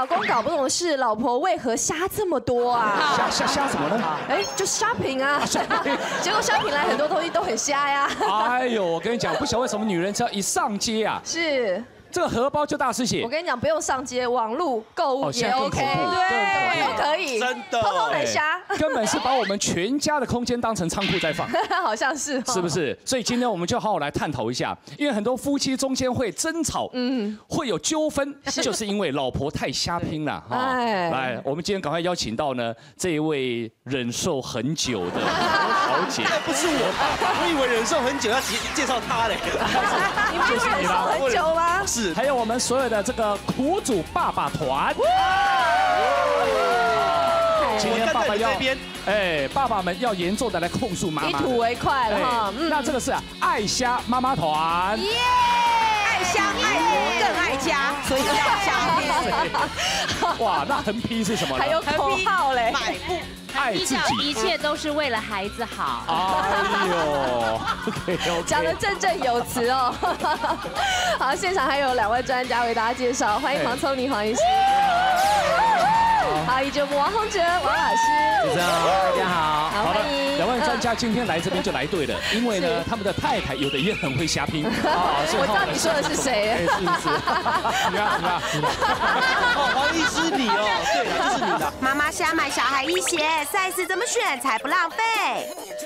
老公搞不懂的是，老婆为何瞎这么多啊？瞎瞎瞎什么呢？哎，就 shopping 啊，结果 shopping 来很多东西都很瞎呀。哎呦，我跟你讲，不晓得为什么女人只要一上街啊，是。这个荷包就大失血。我跟你讲，不用上街，网络购物也 OK，对，都可以，真的，偷偷来瞎，根本是把我们全家的空间当成仓库在放，好像是，是不是？所以今天我们就好好来探讨一下，因为很多夫妻中间会争吵，嗯，会有纠纷，就是因为老婆太瞎拼了哈。来，我们今天赶快邀请到呢这一位忍受很久的 豪姐，不是我，我以为忍受很久要介介绍他嘞，你们忍受很久吗？是。还有我们所有的这个苦主爸爸团，今天爸爸要，哎，爸爸们要严重的来控诉妈妈，以土为快了哈。那这个是爱虾妈妈团，耶，爱虾爱所以要。哇，那横批是什么？还有口号嘞，买不。爱自己，一切都是为了孩子好。哎呦，OK OK，讲的振振有词哦。好，现场还有两位专家为大家介绍，欢迎黄聪明黄医师。好，以及我们王洪哲王老师。主持人好，大家好，家今天来这边就来对了，因为呢，他们的太太有的也很会瞎拼。我知道你说的是谁。是是。你看你看。哦，黄医师你哦，对，就是你的。妈妈想买小孩一鞋，size 怎么选才不浪费？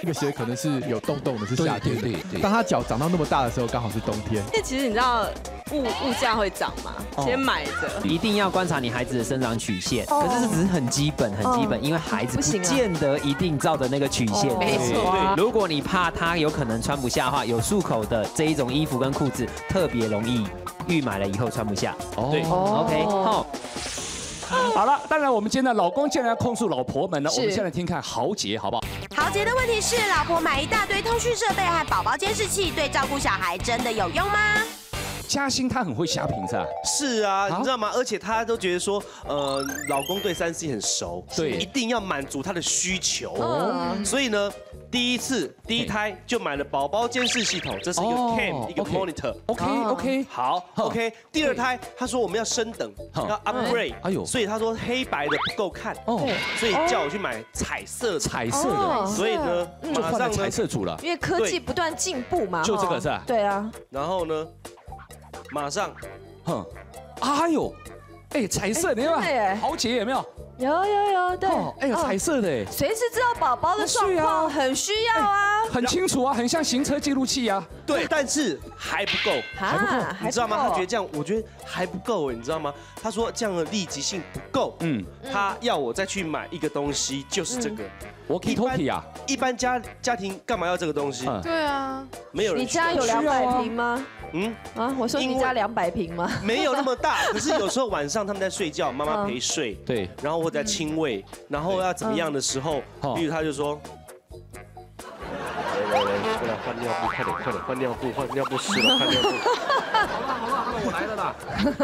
这个鞋可能是有洞洞的，是夏天。对对。当他脚长到那么大的时候，刚好是冬天。因为其实你知道物物价会涨嘛，先买着。一定要观察你孩子的生长曲线，可是这只是很基本很基本，因为孩子不见得一定照着那个曲线。没错。如果你怕他有可能穿不下的话，有束口的这一种衣服跟裤子特别容易预买了以后穿不下。对，OK，好。好了，当然我们今天的老公竟然要控诉老婆们呢，我们现在听看豪杰好不好？豪杰的问题是，老婆买一大堆通讯设备和宝宝监视器，对照顾小孩真的有用吗？嘉欣她很会瞎评是吧？是啊，你知道吗？而且她都觉得说，呃，老公对三 C 很熟，对，一定要满足她的需求。哦所以呢，第一次第一胎就买了宝宝监视系统，这是一个 cam 一个 monitor。OK OK，好 OK。第二胎她说我们要升等，要 upgrade。哎呦，所以她说黑白的不够看，哦，所以叫我去买彩色彩色的。所以呢，马上彩色组了，因为科技不断进步嘛。就这个是吧？对啊。然后呢？马上，哼，哎呦，哎，彩色，你看，豪杰有没有？有有有，对，哎呦彩色的，随时知道宝宝的状况，很需要啊，很清楚啊，很像行车记录器啊。对，但是还不够，还不够，你知道吗？他觉得这样，我觉得还不够，你知道吗？他说这样的立即性不够，嗯，他要我再去买一个东西，就是这个。我 e talkie 啊，一般家家庭干嘛要这个东西？对啊，没有人。你家有两百平吗？嗯啊，我说你家两百平吗？没有那么大，可是有时候晚上他们在睡觉，妈妈陪睡，对，然后我在亲喂，然后要怎么样的时候，比如他就说。来来来，过来换尿布，快点快点换尿布，换尿布湿了，换尿布。好了好了好了，我来了啦。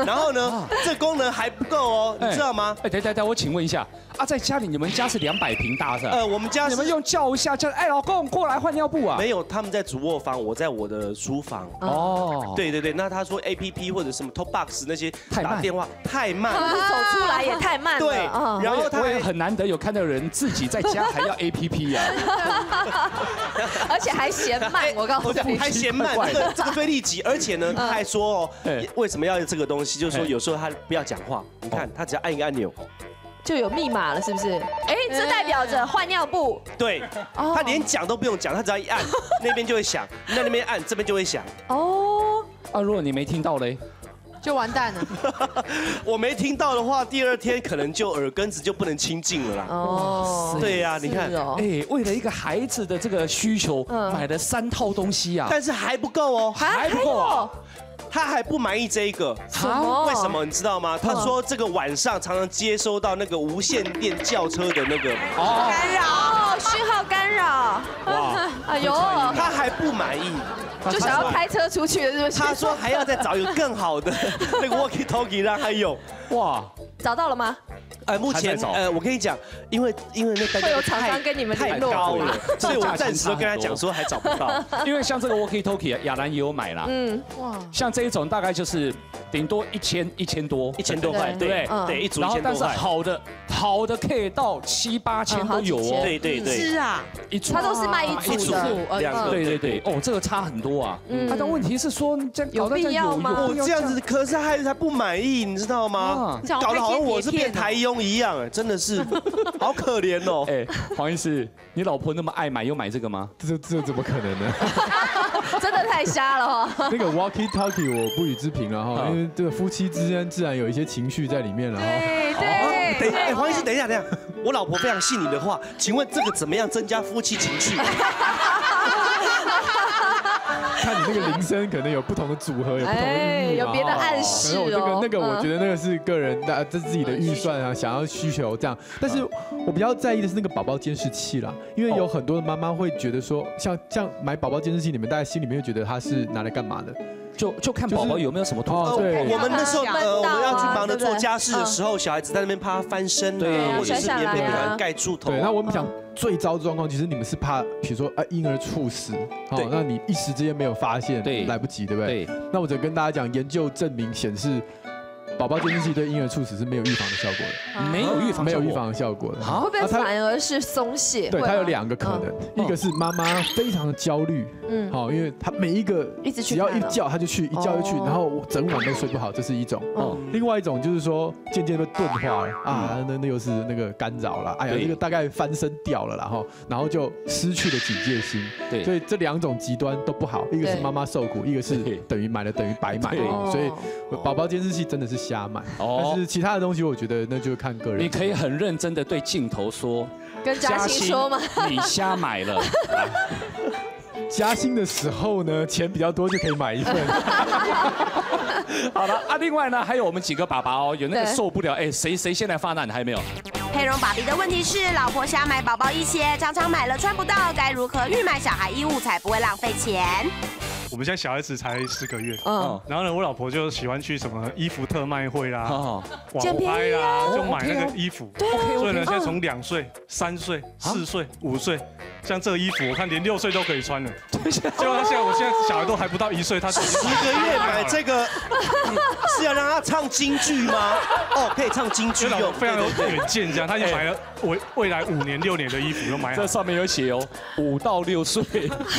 然后呢，这功能还不够哦，你知道吗？哎，等等等，我请问一下，啊，在家里你们家是两百平大是吧？呃，我们家你们用叫一下叫，哎，老公过来换尿布啊？没有，他们在主卧房，我在我的书房。哦，对对对，那他说 A P P 或者什么 Top Box 那些打电话太慢，走出来也太慢。对，然后他也很难得有看到人自己在家还要 A P P 呀。而且还嫌慢，我告诉你，还嫌慢，这个这个最利己，而且呢，他还说哦，为什么要这个东西？就是说有时候他不要讲话，你看他只要按一个按钮，就有密码了，是不是？哎，这代表着换尿布。对，他连讲都不用讲，他只要一按，那边就会响；你在那边按，这边就会响。哦，啊，如果你没听到嘞？就完蛋了。我没听到的话，第二天可能就耳根子就不能清净了啦。哦，对呀，你看，哎，为了一个孩子的这个需求，买了三套东西啊，但是还不够哦，还不够。啊。他还不满意这一个，为什么你知道吗？他说这个晚上常常接收到那个无线电轿车的那个干扰，讯号干扰。哇，哎呦，他还不满意，就想要开车出去，是不是？他说还要再找一个更好的那个 walkie talkie 让他用。哇，找到了吗？哎，目前呃，我跟你讲，因为因为那会有厂商跟你们太高了，所以我暂时都跟他讲说还找不到。因为像这个 Walkie Talkie，亚兰也有买啦。嗯，哇，像这一种大概就是顶多一千一千多，一千多块，对不对？对，一组一千多块。但是好的好的可以到七八千都有哦。对对对。是啊，一组他都是卖一组的。对对对，哦，这个差很多啊。嗯。但问题是说，这有必要吗？我这样子，可是孩子他不满意，你知道吗？搞得好像我是变台佣一样，哎，真的是 好可怜哦。哎，黄医师，你老婆那么爱买，又买这个吗？这这怎么可能呢？真的太瞎了哈。那个 walkie talkie 我不予置评了哈，因为这个夫妻之间自然有一些情绪在里面了哈。对对。等，黄医师，等一下，等一下，我老婆非常信你的话，请问这个怎么样增加夫妻情趣？看你那个铃声，可能有不同的组合，有不同的意义有别的暗示哦。这个那个，我觉得那个是个人的，这自己的预算啊，想要需求这样。但是我比较在意的是那个宝宝监视器啦，因为有很多的妈妈会觉得说，像像买宝宝监视器，你们大家心里面会觉得它是拿来干嘛的？就就看宝宝有没有什么突发。对，我们那时候呃，我们要去忙着做家事的时候，小孩子在那边怕翻身啊，或者是棉被被人盖住头。对，那我们讲。最糟的状况，其实你们是怕，比如说啊婴儿猝死，好，那你一时之间没有发现，对，来不及，对不对？对。那我只跟大家讲，研究证明显示。宝宝监视器对婴儿猝死是没有预防的效果的，没有预防，没有预防的效果的。会不会反而是松懈？对，它有两个可能，一个是妈妈非常的焦虑，嗯，好，因为她每一个只要一叫她就去，一叫就去，然后整晚都睡不好，这是一种。哦。另外一种就是说渐渐的钝化了啊，那那又是那个干扰了，哎呀，这个大概翻身掉了，然后然后就失去了警戒心。对。所以这两种极端都不好，一个是妈妈受苦，一个是等于买了等于白买。所以宝宝监视器真的是。瞎买，哦但是其他的东西，我觉得那就看个人。你可以很认真的对镜头说，跟嘉欣说吗？你瞎买了。加薪的时候呢，钱比较多就可以买一份。好了啊，另外呢，还有我们几个爸爸哦，有那个受不了，哎，谁谁先来发难？还有没有？黑绒爸比的问题是，老婆瞎买宝宝一些，常常买了穿不到，该如何预买小孩衣物才不会浪费钱？我们现在小孩子才四个月，嗯，然后呢，我老婆就喜欢去什么衣服特卖会啦，网拍啦，就买那个衣服，对所以呢，现在从两岁、三岁、四岁、五岁。像这个衣服，我看连六岁都可以穿了。结果他现在，我现在小孩都还不到一岁，他十个月买这个是要让他唱京剧吗？哦，可以唱京剧，有非常有远见，这样他就买了未未来五年六年的衣服都买。这上面有写哦，五到六岁，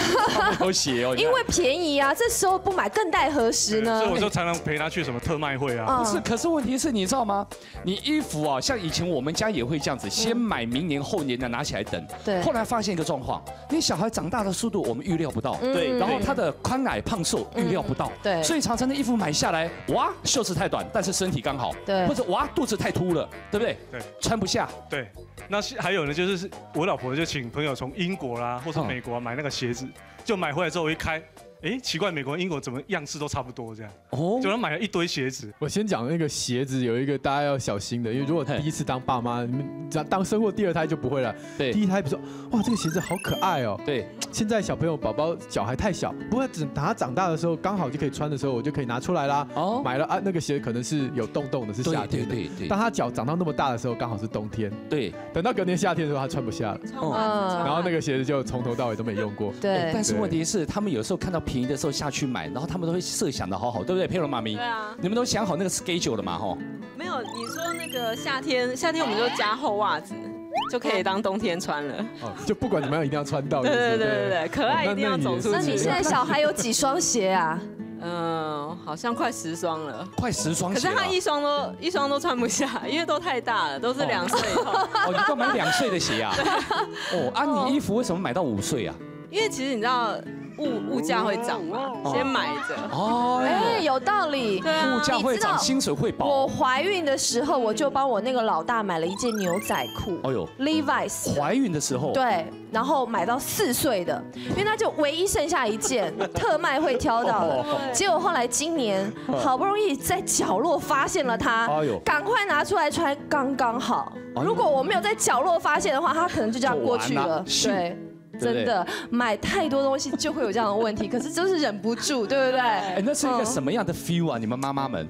有写哦。因为便宜啊，这时候不买更待何时呢？所以我就常常陪他去什么特卖会啊。不是，可是问题是你知道吗？你衣服啊，像以前我们家也会这样子，先买明年后年的拿起来等。对。后来发现一个。状况，你小孩长大的速度我们预料不到，对，然后他的宽矮胖瘦预料不到，对，所以常常的衣服买下来，哇，袖子太短，但是身体刚好，对，或者哇，肚子太凸了，对不对？对，穿不下，对。那还有呢，就是我老婆就请朋友从英国啦，或者美国买那个鞋子，就买回来之后一开。哎，奇怪，美国、英国怎么样式都差不多这样？哦，就他买了一堆鞋子。我先讲那个鞋子，有一个大家要小心的，因为如果第一次当爸妈，你们当当生过第二胎就不会了。对，第一胎比如说，哇，这个鞋子好可爱哦。对，现在小朋友宝宝脚还太小，不过等他长大的时候，刚好就可以穿的时候，我就可以拿出来啦。哦，买了啊，那个鞋可能是有洞洞的，是夏天的。对对对。当他脚长到那么大的时候，刚好是冬天。对。等到隔年夏天的时候，他穿不下了。哦。然后那个鞋子就从头到尾都没用过。对。但是问题是，他们有时候看到便宜的时候下去。买，然后他们都会设想的好好，对不对？佩蓉妈咪，对啊，你们都想好那个 schedule 了嘛？吼，没有，你说那个夏天，夏天我们就加厚袜子，就可以当冬天穿了。哦，就不管怎么样，一定要穿到。对对对对对，可爱一定要走出去。那你现在小孩有几双鞋啊？嗯，好像快十双了，快十双。可是他一双都一双都穿不下，因为都太大了，都是两岁 哦，你要买两岁的鞋啊？哦，啊，你衣服为什么买到五岁啊？因为其实你知道。物物价会涨嘛？先买着哦，哎，有道理。对啊，物价会涨，薪水会保。我怀孕的时候，我就帮我那个老大买了一件牛仔裤。哎呦，Levi's。怀孕的时候。对，然后买到四岁的，因为他就唯一剩下一件，特卖会挑到的。结果后来今年好不容易在角落发现了它，哎呦，赶快拿出来穿，刚刚好。如果我没有在角落发现的话，它可能就这样过去了。对。真的买太多东西就会有这样的问题，可是就是忍不住，对不对？哎，那是一个什么样的 feel 啊？你们妈妈们，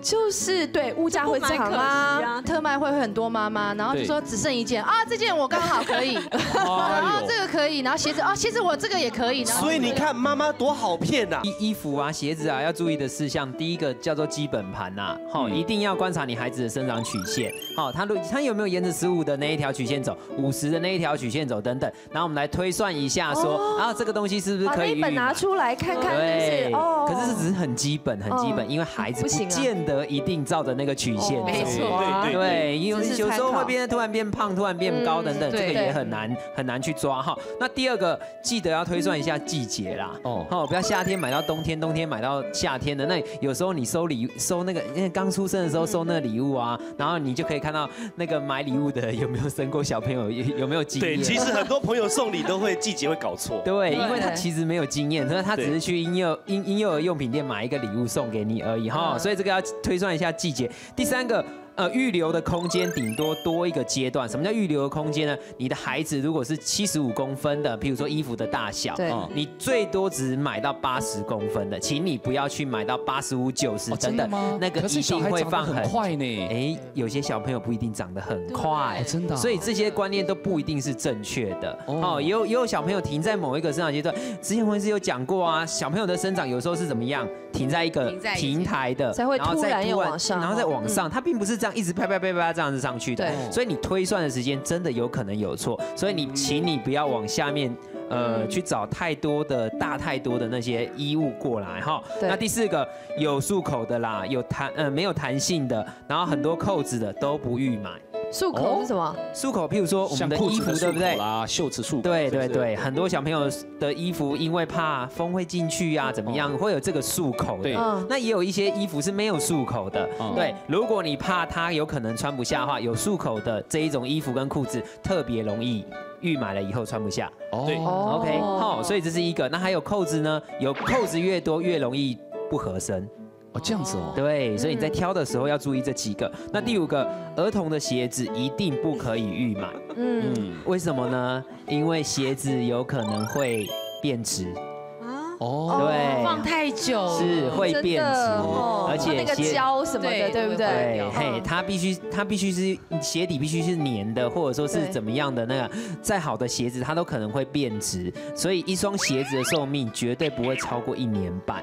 就是对物价会涨啊，特卖会会很多妈妈，然后就说只剩一件啊，这件我刚好可以，然后这个可以，然后鞋子啊，鞋子我这个也可以。所以你看妈妈多好骗呐！衣衣服啊、鞋子啊要注意的事项，第一个叫做基本盘呐，好，一定要观察你孩子的生长曲线，好，他如他有没有沿着十五的那一条曲线走，五十的那一条曲线走等等，然后我们来推算一下，说啊这个东西是不是可以？把一本拿出来看看，对，哦，可是这只是很基本很基本，因为孩子不见得一定照着那个曲线，没错，对对，因为有时候会变得突然变胖，突然变高等等，这个也很难很难去抓哈。那第二个记得要推算一下季节啦，哦，好，不要夏天买到冬天，冬天买到夏天的。那有时候你收礼收那个，因为刚出生的时候收那个礼物啊，然后你就可以看到那个买礼物的有没有生过小朋友，有有没有经验。对，其实很多朋友送礼都会季节会搞错。对，因为他其实没有经验，所以他只是去婴幼婴婴幼儿用品店买一个礼物送给你而已哈。所以这个要推算一下季节。第三个。呃，预留的空间顶多多一个阶段。什么叫预留的空间呢？你的孩子如果是七十五公分的，比如说衣服的大小，你最多只买到八十公分的，请你不要去买到八十五、九十等等，那个一定会放很快呢。哎，有些小朋友不一定长得很快，真的。所以这些观念都不一定是正确的。哦，也有也有小朋友停在某一个生长阶段。之前我们是有讲过啊，小朋友的生长有时候是怎么样，停在一个平台的，才会突然又往上，然后再往上，它并不是这样。一直啪啪啪啪这样子上去的，所以你推算的时间真的有可能有错，所以你请你不要往下面呃去找太多的大太多的那些衣物过来哈。那第四个有束口的啦，有弹呃没有弹性的，然后很多扣子的都不预买。束口是什么？束口，譬如说我们的衣服，对不对？啦，袖子束口。对对对，很多小朋友的衣服因为怕风会进去呀，怎么样，会有这个束口的。那也有一些衣服是没有束口的。对，如果你怕它有可能穿不下的话，有束口的这一种衣服跟裤子特别容易预买了以后穿不下。对，OK，好，所以这是一个。那还有扣子呢？有扣子越多越容易不合身。哦，这样子哦。对，所以你在挑的时候要注意这几个。那第五个，儿童的鞋子一定不可以预买。嗯，为什么呢？因为鞋子有可能会变质。哦，对，放太久是会变质，而且那个胶什么的，对不对？对，嘿，它必须它必须是鞋底必须是粘的，或者说是怎么样的那个，再好的鞋子它都可能会变质，所以一双鞋子的寿命绝对不会超过一年半。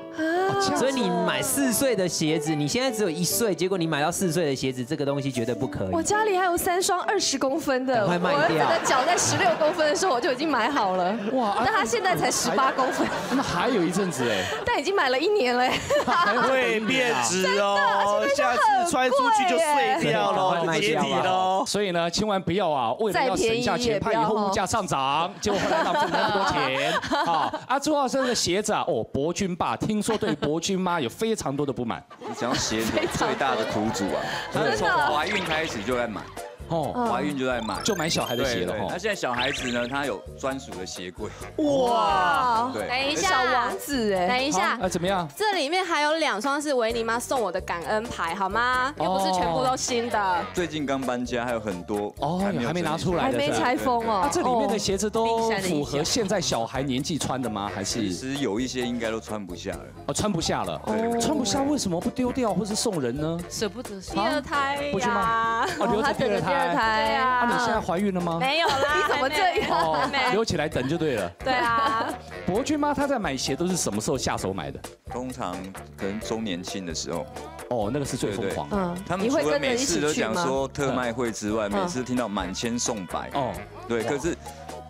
所以你买四岁的鞋子，你现在只有一岁，结果你买到四岁的鞋子，这个东西绝对不可以。我家里还有三双二十公分的，快卖掉。我的脚在十六公分的时候我就已经买好了，哇！但他现在才十八公分，那还有一阵子哎。但已经买了一年了，还会变质哦，下次穿出去就碎掉了，解体了。所以呢，千万不要啊，为了要省下钱，怕以后物价上涨，结果后来浪费那么多钱啊！啊，朱老师的鞋子啊，哦，博君爸，听说对博君妈有非常多的不满。你讲鞋子最大的苦主啊，他从怀孕开始就在买。哦，怀孕就在买，就买小孩的鞋了哈。那现在小孩子呢？他有专属的鞋柜。哇，对，等一下，小王子哎，等一下，啊怎么样？这里面还有两双是维尼妈送我的感恩牌，好吗？又不是全部都新的。最近刚搬家，还有很多哦，还没拿出来，还没拆封哦。那这里面的鞋子都符合现在小孩年纪穿的吗？还是？其实有一些应该都穿不下了。哦，穿不下了。哦，穿不下为什么不丢掉或是送人呢？舍不得。第二胎呀，哦，留着 第二胎呀。那你现在怀孕了吗？没有啦，你怎么这样？留起来等就对了。对啊，博君妈她在买鞋都是什么时候下手买的？通常可能周年庆的时候。哦，那个是最疯狂。嗯，他们除了每次都讲说特卖会之外，每次听到满千送百。哦，对，可是。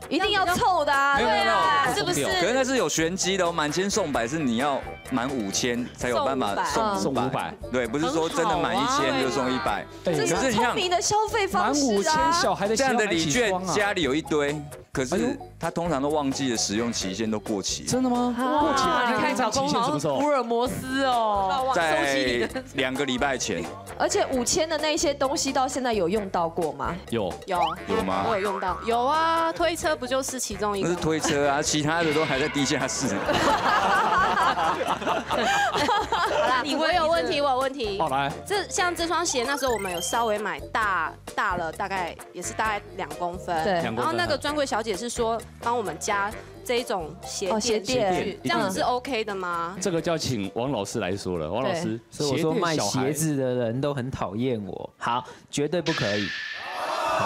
一定要凑的啊！没有没有，是不是？可是那是有玄机的哦，满千送百是你要满五千才有办法送送五百。对，不是说真的满一千就送一百。这是聪明的消费方式啊！满五千小孩的这样的礼券家里有一堆。可是他通常都忘记了使用期限都过期，真的吗？过期了，你看期限什么时候？福尔摩斯哦，在两个礼拜前。而且五千的那些东西到现在有用到过吗？有有有吗？我有用到，有啊，推车不就是其中一个？是推车啊，其他的都还在地下室。好啦，你，我有问题，我有问题。好来，这像这双鞋，那时候我们有稍微买大大了，大概也是大概两公分。对。然后那个专柜小姐是说帮我们加这一种鞋垫进去，这样子是 OK 的吗？这个就要请王老师来说了。王老师，所以我说卖鞋子的人都很讨厌我。好，绝对不可以。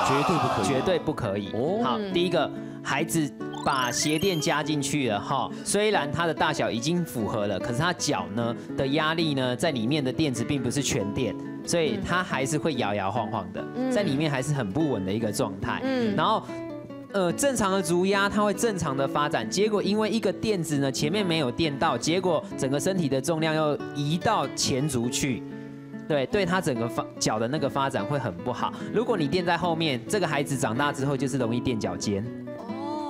绝对不可以，绝对不可以。哦，好，第一个，孩子把鞋垫加进去了哈，虽然它的大小已经符合了，可是它脚呢的压力呢，在里面的垫子并不是全垫，所以它还是会摇摇晃晃的，在里面还是很不稳的一个状态。嗯，然后，呃，正常的足压它会正常的发展，结果因为一个垫子呢前面没有垫到，结果整个身体的重量又移到前足去。对，对他整个发脚的那个发展会很不好。如果你垫在后面，这个孩子长大之后就是容易垫脚尖。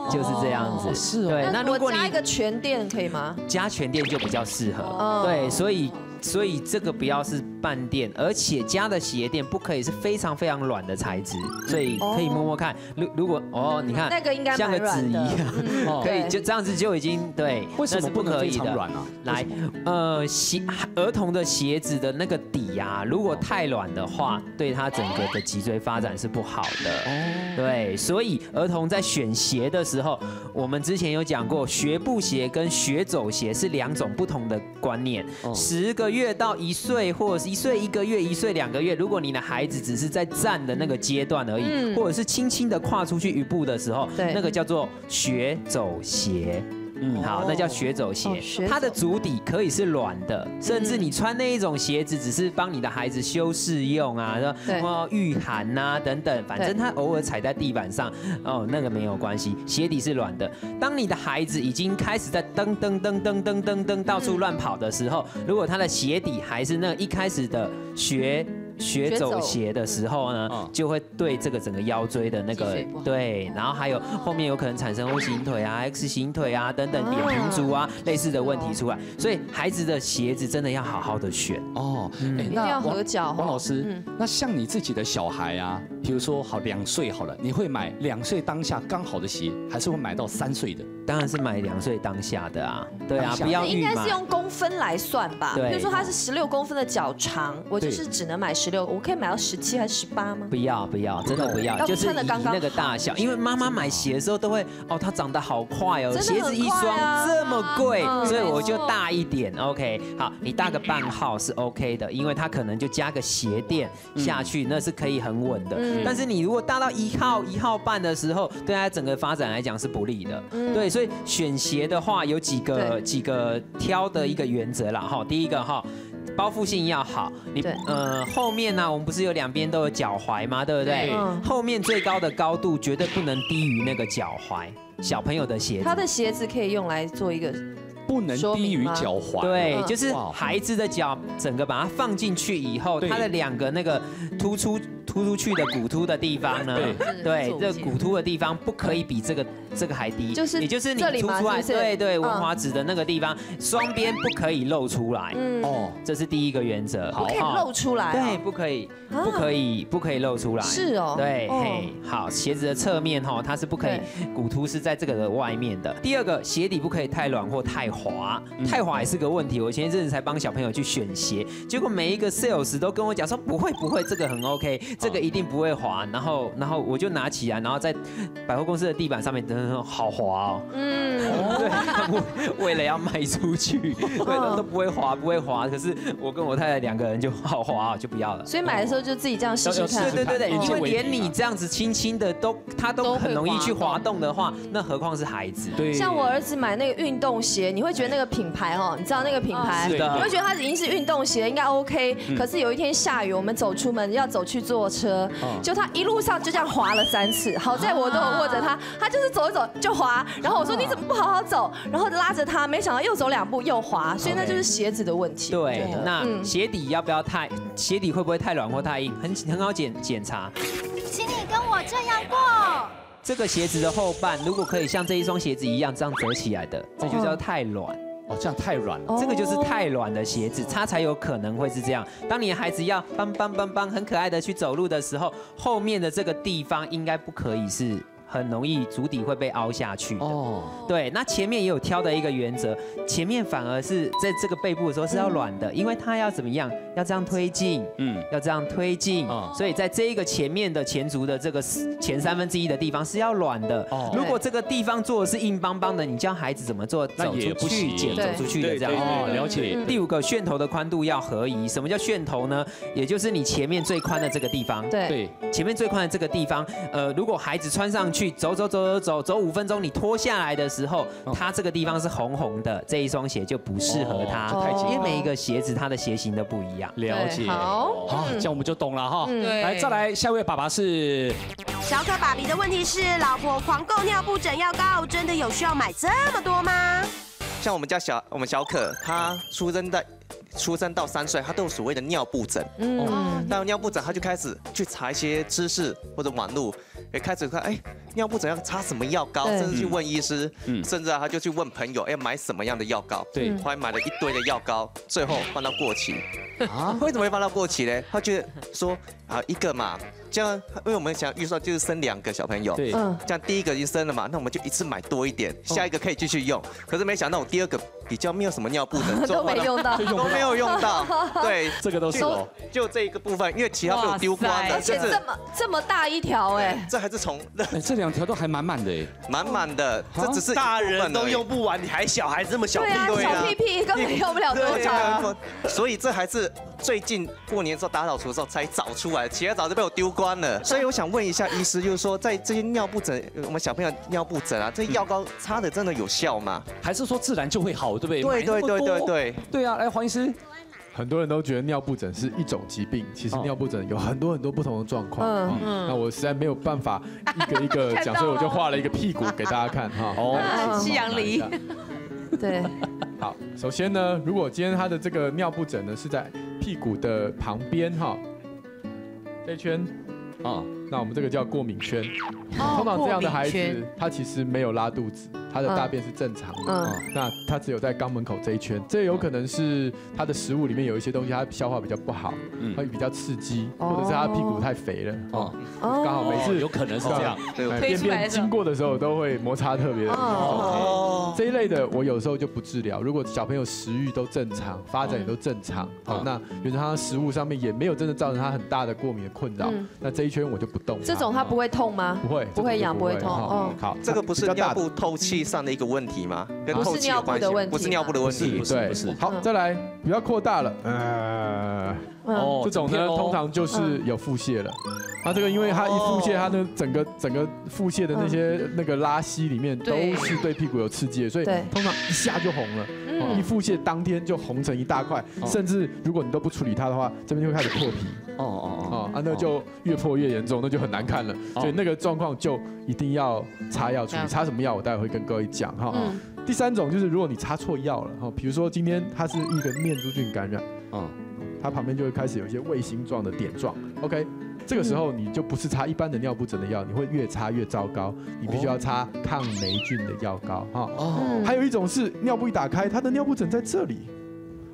哦，就是这样子。是哦。对，那如果你加一个全垫可以吗？加全垫就比较适合。对，所以。所以这个不要是半垫，而且加的鞋垫不可以是非常非常软的材质，所以可以摸摸看。如如果哦，你看那个应该像个纸一样，可以就这样子就已经对。为什么不可以的？来，呃，鞋儿童的鞋子的那个底啊，如果太软的话，对他整个的脊椎发展是不好的。哦，对，所以儿童在选鞋的时候，我们之前有讲过，学步鞋跟学走鞋是两种不同的观念。十个。月到一岁，或者是一岁一个月、一岁两个月，如果你的孩子只是在站的那个阶段而已，或者是轻轻的跨出去一步的时候，那个叫做学走鞋。嗯，好，那叫学走鞋，它的足底可以是软的，甚至你穿那一种鞋子，只是帮你的孩子修饰用啊，然后御寒呐等等，反正他偶尔踩在地板上，哦，那个没有关系，鞋底是软的。当你的孩子已经开始在噔噔噔噔噔噔噔到处乱跑的时候，如果他的鞋底还是那一开始的学。学走鞋的时候呢，就会对这个整个腰椎的那个对，然后还有后面有可能产生 O 型腿啊、X 型腿啊等等扁平足啊类似的问题出来，所以孩子的鞋子真的要好好的选。哦。一定要合脚。王老师，那像你自己的小孩啊，比如说好两岁好了，你会买两岁当下刚好的鞋，还是会买到三岁的？当然是买两岁当下的啊，对啊，不要应该是用公分来算吧？比如说他是十六公分的脚长，我就是只能买十六，我可以买到十七还是十八吗？不要不要，真的不要，就是以那个大小，因为妈妈买鞋的时候都会哦，它长得好快哦，鞋子一双这么贵，所以我就大一点，OK，好，你大个半号是 OK 的，因为它可能就加个鞋垫下去，那是可以很稳的。但是你如果大到一号一号半的时候，对它整个发展来讲是不利的，对。所以选鞋的话，有几个几个挑的一个原则啦。哈。第一个哈，包覆性要好。你呃后面呢，我们不是有两边都有脚踝吗？对不对？后面最高的高度绝对不能低于那个脚踝。小朋友的鞋子，他的鞋子可以用来做一个。不能低于脚踝。对，就是孩子的脚整个把它放进去以后，它的两个那个突出突出去的骨突的地方呢，对，这骨突的地方不可以比这个这个还低。就是，也就是你凸出来，对对，文华指的那个地方，双边不可以露出来。哦，这是第一个原则。不可以露出来。对，不可以，不可以，不可以露出来。是哦。对，嘿，好，鞋子的侧面哈，它是不可以，骨突是在这个的外面的。第二个，鞋底不可以太软或太。滑太滑也是个问题。我前一阵子才帮小朋友去选鞋，结果每一个 sales 都跟我讲说不会不会，这个很 OK，这个一定不会滑。然后然后我就拿起来，然后在百货公司的地板上面，等等好滑哦。嗯，对，为了要卖出去，对，都不会滑不会滑。可是我跟我太太两个人就好滑，就不要了。所以买的时候就自己这样试试看。对对对对，因为连你这样子轻轻的都他都很容易去滑动的话，那何况是孩子？对，像我儿子买那个运动鞋，你会。觉得那个品牌哦，你知道那个品牌，你会觉得它已经是运动鞋，应该 OK。可是有一天下雨，我们走出门要走去坐车，就他一路上就这样滑了三次。好在我都有握着他，他就是走一走就滑。然后我说你怎么不好好走？然后拉着他，没想到又走两步又滑。所以那就是鞋子的问题。对，那鞋底要不要太？鞋底会不会太软或太硬？很很好检检查。请你跟我这样过。这个鞋子的后半，如果可以像这一双鞋子一样这样折起来的，这就叫太软哦，这样太软了。这个就是太软的鞋子，它才有可能会是这样。当你的孩子要邦邦邦邦很可爱的去走路的时候，后面的这个地方应该不可以是很容易足底会被凹下去的哦。对，那前面也有挑的一个原则，前面反而是在这个背部的时候是要软的，因为它要怎么样？要这样推进，嗯，要这样推进，所以在这一个前面的前足的这个前三分之一的地方是要软的。哦，如果这个地方做的是硬邦邦的，你教孩子怎么做？走出去，减走出去的这样。哦，了解。第五个楦头的宽度要合宜。什么叫楦头呢？也就是你前面最宽的这个地方。对，前面最宽的这个地方，呃，如果孩子穿上去走走走走走走五分钟，你脱下来的时候，它这个地方是红红的，这一双鞋就不适合它。因为每一个鞋子它的鞋型都不一样。了解。好，好，这样我们就懂了哈。来，再来下一位爸爸是小可爸比的问题是：老婆狂购尿布疹药膏，真的有需要买这么多吗？像我们家小我们小可，他出生在。出生到三岁，他都有所谓的尿布疹。嗯，那尿布疹，他就开始去查一些知识或者网络，也开始看，哎，尿布怎样擦什么药膏，甚至去问医师，甚至啊，他就去问朋友，哎，买什么样的药膏？对，后来买了一堆的药膏，最后放到过期。啊？为什么会放到过期呢？他觉得说，啊，一个嘛。这样，因为我们想预算就是生两个小朋友，对，这样第一个已经生了嘛，那我们就一次买多一点，下一个可以继续用。可是没想到我第二个比较没有什么尿布的，都没用到，都没有用到。对，这个都是我，就这一个部分，因为其他都有丢光了。而且这么这么大一条哎，这还是从 这两条都还满满的哎，满满的，这只是大人都用不完，你还小孩这么小屁屁，小屁屁根本用不了多少。所以这还是最近过年的时候打扫除的时候才找出来，其他早就被我丢光了。所以我。想问一下医师，就是说，在这些尿布疹，我们小朋友尿布疹啊，这药膏擦的真的有效吗？还是说自然就会好，对不对？对对对对对对啊！来，黄医师，很多人都觉得尿布疹是一种疾病，其实尿布疹有很多很多不同的状况。嗯嗯。那我实在没有办法一个一个讲，所以我就画了一个屁股给大家看哈。哦，夕阳梨。对。好，首先呢，如果今天他的这个尿布疹呢是在屁股的旁边哈，这一圈啊。那我们这个叫过敏圈，通常这样的孩子，他其实没有拉肚子。他的大便是正常的，那他只有在肛门口这一圈，这有可能是他的食物里面有一些东西，他消化比较不好，会比较刺激，或者是他屁股太肥了，哦，刚好每次有可能是这样，对便便经过的时候都会摩擦特别的，哦，这一类的我有时候就不治疗。如果小朋友食欲都正常，发展也都正常，好，那原则上食物上面也没有真的造成他很大的过敏的困扰，那这一圈我就不动。这种它不会痛吗？不会，不会痒，不会痛。哦，好，这个不是尿布透气。上的一个问题吗？跟透气有关系？不是尿布的问题，不是，不是，好，再来，不要扩大了，呃，哦，这种呢，通常就是有腹泻了。那这个，因为它一腹泻，它的整个整个腹泻的那些那个拉稀里面都是对屁股有刺激的，所以通常一下就红了。一腹泻当天就红成一大块，甚至如果你都不处理它的话，这边就会开始破皮。哦哦哦，啊，那就越破越严重，那就很难看了。所以那个状况就一定要擦药处理。擦什么药，我待会会跟各位讲哈。第三种就是如果你擦错药了哈，比如说今天它是一个念珠菌感染，嗯，它旁边就会开始有一些卫星状的点状。OK。这个时候你就不是擦一般的尿布疹的药，你会越擦越糟糕，你必须要擦抗霉菌的药膏哈。哦。还有一种是尿布一打开，它的尿布疹在这里，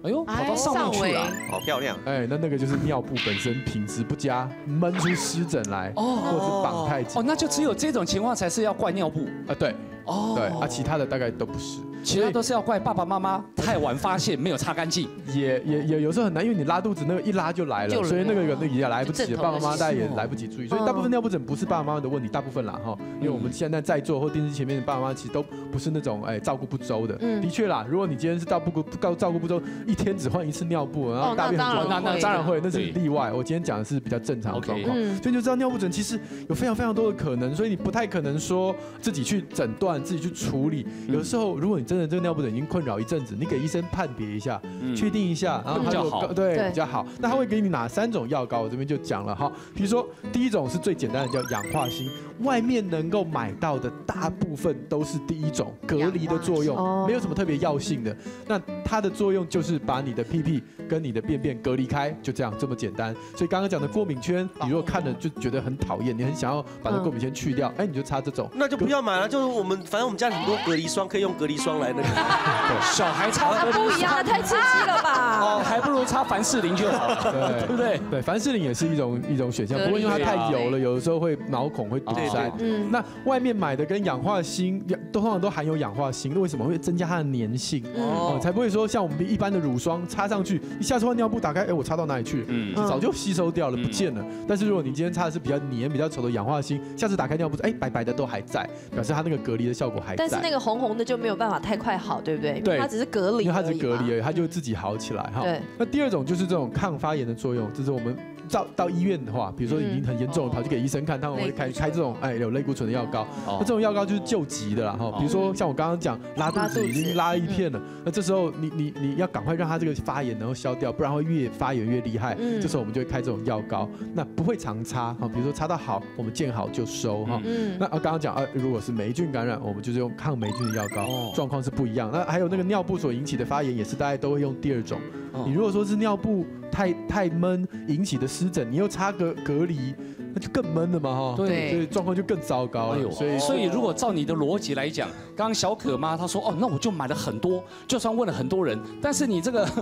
哎呦，跑到上面去了，好漂亮。哎，那那个就是尿布本身品质不佳，闷出湿疹来，哦，或者是绑太紧。哦，那就只有这种情况才是要怪尿布啊，对，哦，对，啊，其他的大概都不是。其他都是要怪爸爸妈妈太晚发现没有擦干净，也也也有时候很难，因为你拉肚子那个一拉就来了，所以那个有那也来不及，爸爸妈妈大家也来不及注意，所以大部分尿不疹不是爸爸妈妈的问题，大部分啦哈，因为我们现在在座或电视前面的爸爸妈妈其实都不是那种哎照顾不周的，的确啦，如果你今天是照顾不照照顾不周，一天只换一次尿布，然后大便很多，那那当然会，那是例外。我今天讲的是比较正常的状况，所以就知道尿不疹其实有非常非常多的可能，所以你不太可能说自己去诊断、自己去处理。有时候，如果你真的这个尿不疹已经困扰一阵子，你给医生判别一下，确定一下，然后他就对比较好。那他会给你哪三种药膏？我这边就讲了哈。比如说，第一种是最简单的，叫氧化锌。外面能够买到的大部分都是第一种隔离的作用，没有什么特别药性的。那它的作用就是把你的屁屁跟你的便便隔离开，就这样这么简单。所以刚刚讲的过敏圈，你如果看了就觉得很讨厌，你很想要把这过敏圈去掉，哎，你就擦这种。那就不要买了，就是我们反正我们家里很多隔离霜，可以用隔离霜来那个。小孩擦不一样，太刺激了吧？哦还不如擦凡士林就好，对不对？对，凡士林也是一种一种选项，不过因为它太油了，有的时候会毛孔会堵塞。嗯，那外面买的跟氧化锌都通常都含有氧化锌，为什么会增加它的粘性？哦，才不会说像我们一般的乳霜擦上去，一下子换尿布打开，哎，我擦到哪里去？嗯，早就吸收掉了，不见了。但是如果你今天擦的是比较黏、比较稠的氧化锌，下次打开尿布，哎，白白的都还在，表示它那个隔离的效果还在。但是那个红红的就没有办法太快好，对不对？对，它只是隔离，因为它是隔离而已，它就自己好起来哈。对。那第二种就是这种抗发炎的作用，这是我们。到到医院的话，比如说已经很严重，跑去给医生看，他们会开开这种哎有类固醇的药膏。那这种药膏就是救急的啦哈。比如说像我刚刚讲拉肚子已经拉一片了，那这时候你你你要赶快让它这个发炎能够消掉，不然会越发炎越厉害。这时候我们就会开这种药膏，那不会常擦哈。比如说擦到好，我们见好就收哈。那刚刚讲啊，如果是霉菌感染，我们就是用抗霉菌的药膏，状况是不一样。那还有那个尿布所引起的发炎，也是大家都会用第二种。你如果说是尿布太太闷引起的湿疹，你又擦隔隔离，那就更闷了嘛哈。对，所以状况就更糟糕了。所以所以如果照你的逻辑来讲，刚刚小可妈她说哦，那我就买了很多，就算问了很多人，但是你这个。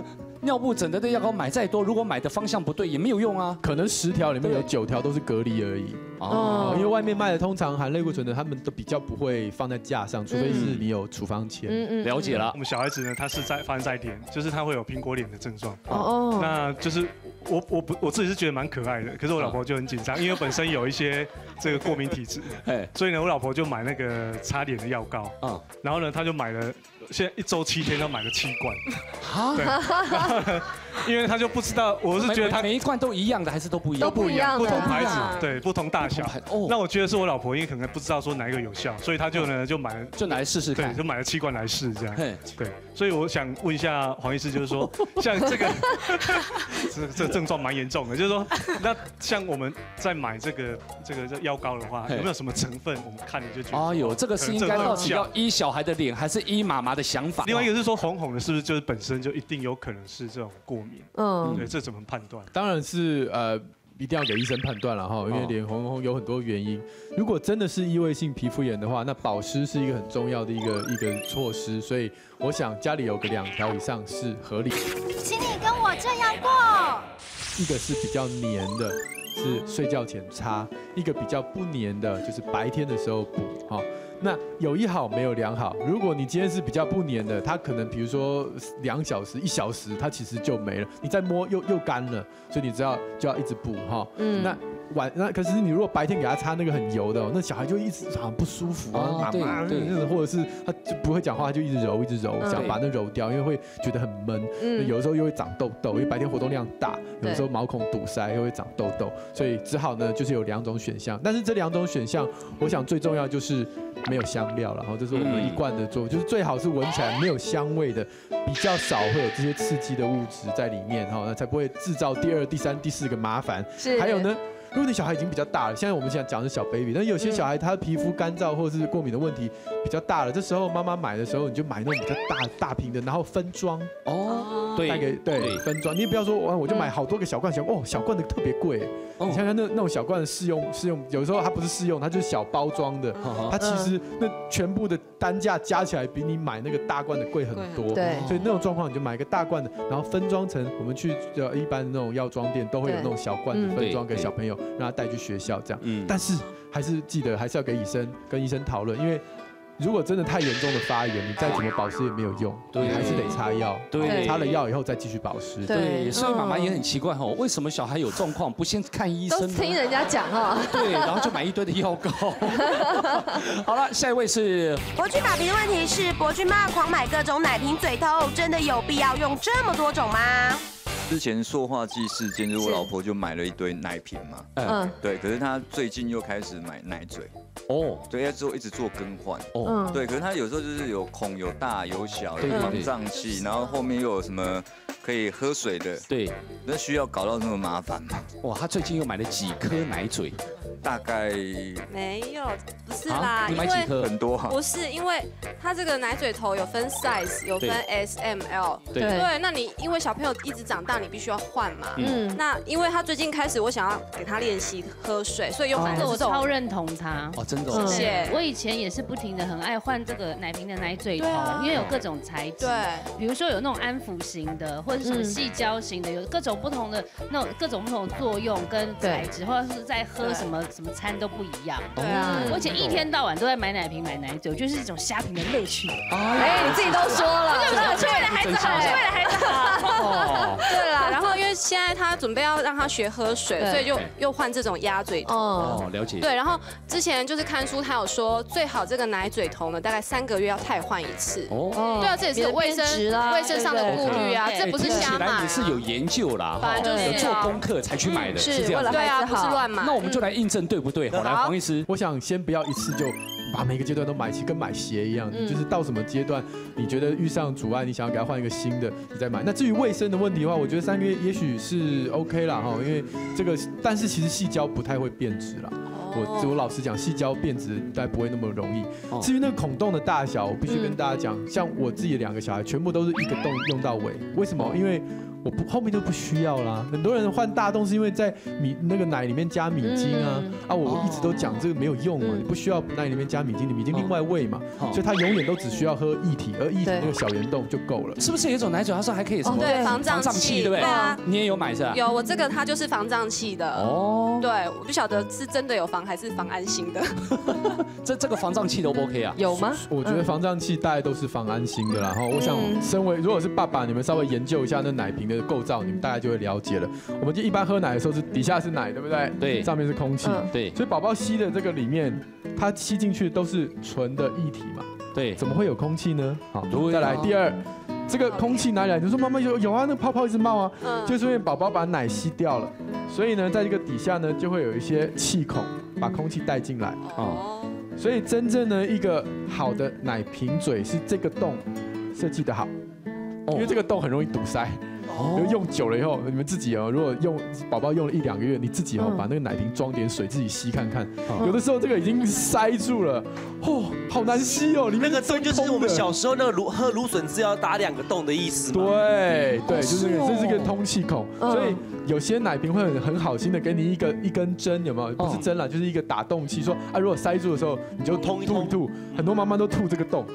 尿布疹的这药膏买再多，如果买的方向不对，也没有用啊。可能十条里面有九条都是隔离而已。哦，因为外面卖的通常含类固醇的，他们都比较不会放在架上，除非是你有处方签。嗯嗯，了解了。我们小孩子呢，他是在发在脸，就是他会有苹果脸的症状。哦，那就是我我不我自己是觉得蛮可爱的，可是我老婆就很紧张，因为我本身有一些这个过敏体质。哎，所以呢，我老婆就买那个擦脸的药膏。嗯，然后呢，她就买了。现在一周七天要买个七罐，对，因为他就不知道，我是觉得他每一罐都一样的还是都不一样，都不一样，不同牌子，对，不同大小。哦，那我觉得是我老婆因为可能不知道说哪一个有效，所以他就呢就买了，就拿来试试看，就买了七罐来试这样。对，所以我想问一下黄医师，就是说 像这个 这这症状蛮严重的，就是说那像我们在买这个这个这药膏的话，有没有什么成分我们看了就觉得？啊有，这个是应该到底要医小孩的脸还是医妈妈？的想法。另外一个是说红红的，是不是就是本身就一定有可能是这种过敏？嗯，对，这怎么判断？当然是呃，一定要给医生判断了哈，因为脸红红有很多原因。如果真的是异位性皮肤炎的话，那保湿是一个很重要的一个一个措施。所以我想家里有个两条以上是合理。请你跟我这样过。一个是比较黏的，是睡觉前擦；一个比较不黏的，就是白天的时候补哈。那有一好没有两好。如果你今天是比较不黏的，它可能比如说两小时、一小时，它其实就没了。你再摸又又干了，所以你知道就要一直补哈。嗯。那晚那可是你如果白天给他擦那个很油的，那小孩就一直好像不舒服啊，对对，或者是他就不会讲话，他就一直揉一直揉，想把那揉掉，因为会觉得很闷。嗯。有的时候又会长痘痘，因为白天活动量大，有的时候毛孔堵塞又会长痘痘，所以只好呢就是有两种选项。但是这两种选项，我想最重要就是没有香料了，然后这是我们一贯的做，就是最好是闻起来没有香味的，比较少会有这些刺激的物质在里面哈，那才不会制造第二、第三、第四个麻烦。是。还有呢？如果你小孩已经比较大了，现在我们现在讲的是小 baby，但有些小孩他的皮肤干燥或者是过敏的问题比较大了，这时候妈妈买的时候你就买那种比较大大瓶的，然后分装。哦，带给对分装，你也不要说哇我就买好多个小罐小哦小罐的特别贵，你想想那那种小罐的试用试用，有时候它不是试用，它就是小包装的，它其实那全部的单价加起来比你买那个大罐的贵很多，对，所以那种状况你就买一个大罐的，然后分装成我们去呃一般的那种药妆店都会有那种小罐的分装给小朋友。让他带去学校，这样。嗯。但是还是记得，还是要给医生跟医生讨论，因为如果真的太严重的发炎，你再怎么保湿也没有用，对，还是得擦药。对。擦了药以后再继续保湿。对。所以妈妈也很奇怪哈，为什么小孩有状况不先看医生？听人家讲哈。对，然后就买一堆的药膏。好了，下一位是。博君爸比的问题是：博君妈狂买各种奶瓶嘴头，真的有必要用这么多种吗？之前塑化剂事件，就是我老婆就买了一堆奶瓶嘛，嗯，对，可是她最近又开始买奶嘴，哦，对，要做一直做更换，哦，对，可是她有时候就是有孔有大有小，有防胀气，然后后面又有什么可以喝水的，对，那需要搞到那么麻烦吗？哇，她最近又买了几颗奶嘴。大概没有，不是啦，因为很多不是，因为它这个奶嘴头有分 size，有分 S、M、L，对。对，那你因为小朋友一直长大，你必须要换嘛，嗯，那因为他最近开始，我想要给他练习喝水，所以用这个我超认同他。哦，真的，谢谢。我以前也是不停的很爱换这个奶瓶的奶嘴头，因为有各种材质，对，比如说有那种安抚型的，或或者什么细胶型的，有各种不同的那种各种不同的作用跟材质，或者是在喝什么什么餐都不一样。对啊，而且一天到晚都在买奶瓶买奶嘴，就是一种虾瓶的乐趣。哎，你自己都说了，是不是为了孩子好，是为了孩子好。对啦，然后因为现在他准备要让他学喝水，所以就又换这种鸭嘴头。哦，了解。对，然后之前就是看书，他有说最好这个奶嘴头呢，大概三个月要汰换一次。哦，对啊，这也是卫生卫生上的顾虑啊，这不是瞎买。也是有研究啦，有做功课才去买的，是这样。对啊，不是乱买。那我们就来印证对不对？好，来黄医师，我想先不要一次就把每个阶段都买齐，跟买鞋一样，就是到什么阶段你觉得遇上阻碍，你想要给他换一个新的，你再买。那至于卫生的问题的话，我觉得三个月也许是 OK 啦哈，因为这个，但是其实细胶不太会变质啦。我我老实讲，细胶变质应该不会那么容易。至于那个孔洞的大小，我必须跟大家讲，像我自己的两个小孩，全部都是一个洞用到尾。为什么？因为我不后面就不需要啦。很多人换大洞是因为在米那个奶里面加米精啊啊！我一直都讲这个没有用嘛，你不需要奶里面加米精，你米精另外喂嘛，所以他永远都只需要喝液体，而液体那个小圆洞就够了。是不是有一种奶酒？他说还可以什么？对，防胀气，对不对？对啊，你也有买是吧？有，我这个它就是防胀气的哦。对，我不晓得是真的有防还是防安心的。这这个防胀气都不 OK 啊？有吗？我觉得防胀气大概都是防安心的啦。然后我想，身为如果是爸爸，你们稍微研究一下那奶瓶的构造，你们大概就会了解了。我们就一般喝奶的时候是底下是奶，对不对？对，上面是空气。对，所以宝宝吸的这个里面，它吸进去都是纯的液体嘛。对，怎么会有空气呢？好，再来第二，这个空气哪里来？你说妈妈有有啊，那泡泡一直冒啊，就是因为宝宝把奶吸掉了，所以呢，在这个底下呢就会有一些气孔把空气带进来。哦，所以真正的一个好的奶瓶嘴是这个洞设计的好，因为这个洞很容易堵塞。哦，用久了以后，你们自己哦，如果用宝宝用了一两个月，你自己哦，把那个奶瓶装点水，自己吸看看。有的时候这个已经塞住了，哦，好难吸哦。里面那个洞就是我们小时候那个芦喝芦笋汁要打两个洞的意思对对，就是这是一个通气孔，所以有些奶瓶会很很好心的给你一个一根针，有没有？不是针了，就是一个打洞器，说啊，如果塞住的时候你就通一吐一吐。很多妈妈都吐这个洞。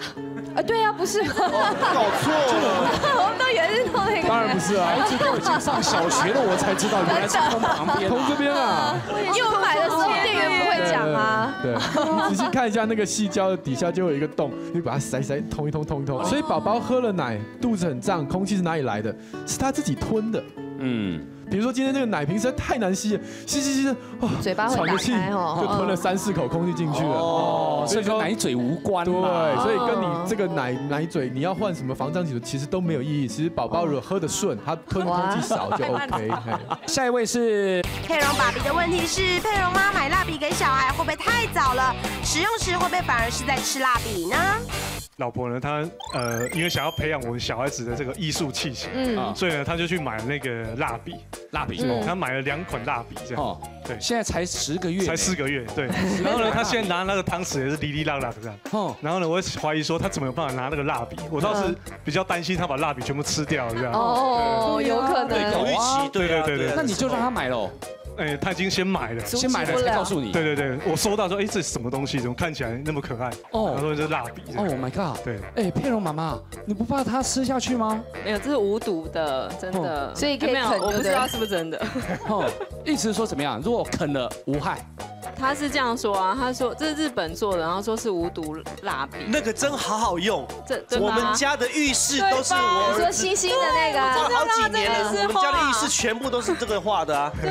啊，对呀，不是，搞错了，我们都以为是通那个。当然不是啊，一直都已经上小学了，我才知道原来是通旁边，通这边啊。因为我买的时候店员不会讲啊。对，你仔细看一下那个细胶的底下就有一个洞，你把它塞塞通一通通一通。所以宝宝喝了奶，肚子很胀，空气是哪里来的？是他自己吞的。嗯。比如说今天这个奶瓶实在太难吸了，吸吸吸的，嘴巴会打开哦，就吞了三四口空气进去了。哦，所以跟奶嘴无关。对，所以跟你这个奶奶嘴，你要换什么防胀气其实都没有意义。其实宝宝如果喝的顺，他吞空气少就 OK。下一位是佩蓉爸比的问题是：佩蓉妈买蜡笔给小孩会不会太早了？使用时会不会反而是在吃蜡笔呢？老婆呢，她呃，因为想要培养我们小孩子的这个艺术气息，嗯，所以呢，她就去买那个蜡笔，蜡笔，她买了两款蜡笔，这样，哦，对，现在才十个月，才四个月，对，然后呢，她现在拿那个汤匙也是滴滴啦啦的这样，哦，然后呢，我怀疑说她怎么有办法拿那个蜡笔，我倒是比较担心她把蜡笔全部吃掉这样，哦，有可能，有预期，对对对对，那你就让她买喽。哎，他已经先买了，先买了才告诉你。对对对，我收到说，哎，这是什么东西？怎么看起来那么可爱？哦，他说这是蜡笔。Oh my god！对，哎，佩蓉妈妈，你不怕他吃下去吗？没有，这是无毒的，真的。所以可以啃，我不知道是不是真的。哦，意思是说怎么样？如果啃了无害。他是这样说啊，他说这是日本做的，然后说是无毒蜡笔，那个真好好用。这我们家的浴室都是我说星星的那个，好几年了，我们家的浴室全部都是这个画的啊。对，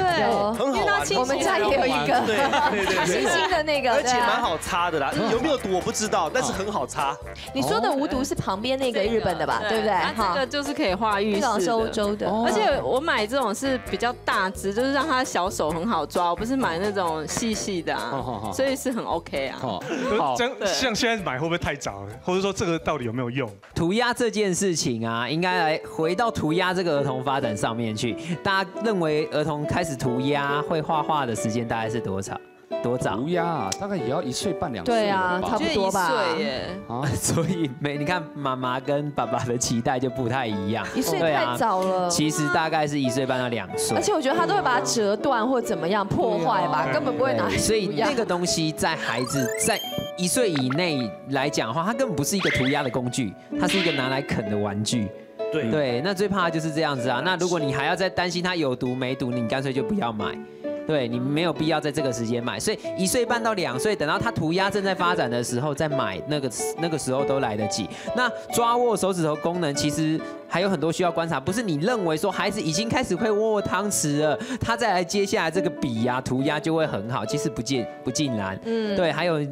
很好玩。我们家也有一个，对对对，星星的那个，而且蛮好擦的啦。有没有毒我不知道，但是很好擦。你说的无毒是旁边那个日本的吧？对不对？这个就是可以画浴室是欧洲的。而且我买这种是比较大只，就是让他小手很好抓，我不是买那种细细的啊。所以是很 OK 啊。好，这像现在买会不会太早了？或者说这个到底有没有用？涂鸦这件事情啊，应该来回到涂鸦这个儿童发展上面去。大家认为儿童开始涂鸦会画画的时间大概是多长？多早？涂鸦啊，大概也要一岁半两岁。对啊，差不多吧。一岁耶。啊，所以没你看妈妈跟爸爸的期待就不太一样。一岁太早了。其实大概是一岁半到两岁。而且我觉得他都会把它折断或怎么样破坏吧，根本不会拿。所以那个东西在孩子在一岁以内来讲的话，它根本不是一个涂鸦的工具，它是一个拿来啃的玩具。对对，那最怕就是这样子啊。那如果你还要再担心它有毒没毒，你干脆就不要买。对你没有必要在这个时间买，所以一岁半到两岁，等到他涂鸦正在发展的时候再买，那个那个时候都来得及。那抓握手指头功能其实还有很多需要观察，不是你认为说孩子已经开始会握汤匙了，他再来接下来这个笔呀涂鸦就会很好，其实不尽不尽然。嗯，对，还有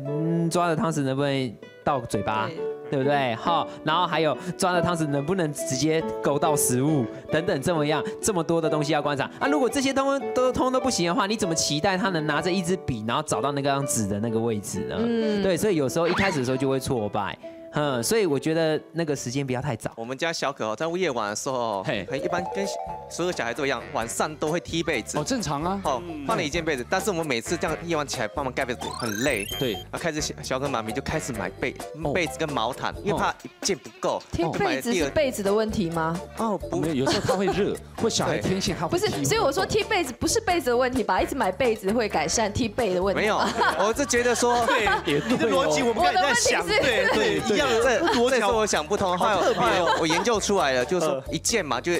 抓着汤匙能不能到嘴巴？对不对？好，然后还有抓的汤匙能不能直接勾到食物等等，这么样这么多的东西要观察啊！如果这些通都通都不行的话，你怎么期待他能拿着一支笔，然后找到那张纸的那个位置呢？嗯，对，所以有时候一开始的时候就会挫败。嗯，所以我觉得那个时间不要太早。我们家小可哦，在夜晚的时候，嘿，一般跟所有小孩都一样，晚上都会踢被子。哦，正常啊。哦，换了一件被子，但是我们每次这样夜晚起来帮忙盖被子很累。对。啊，开始小小可妈咪就开始买被被子跟毛毯，因为怕一件不够。贴被子是被子的问题吗？哦，不，有时候它会热，或小孩 天性他不是，所以我说踢被子不是被子的问题吧？一直买被子会改善踢被的问题。没有，我是觉得说，对，你的逻辑我们刚才在想，对对，一样的在逻辑。我想不通，后来我研究出来了，就是说一件嘛，就。